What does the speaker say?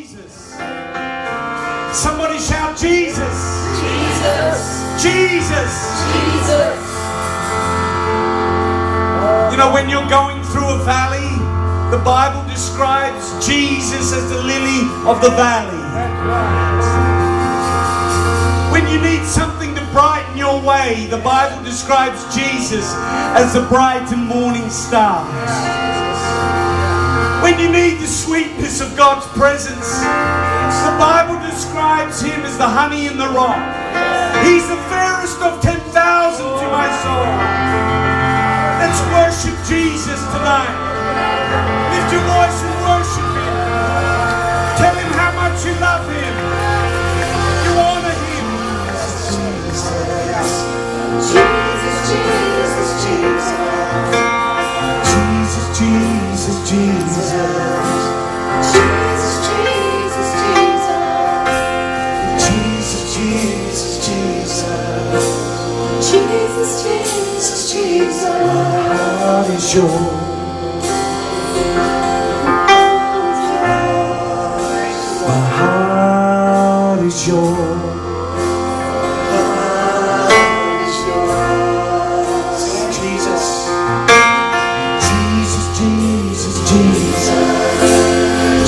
Jesus. Somebody shout Jesus. Jesus. Jesus. Jesus. You know, when you're going through a valley, the Bible describes Jesus as the lily of the valley. When you need something to brighten your way, the Bible describes Jesus as the bright and morning star. When you need the sweetness of God's presence, the Bible describes him as the honey in the rock. He's the fairest of 10,000 to my soul. Let's worship Jesus tonight. My heart is yours.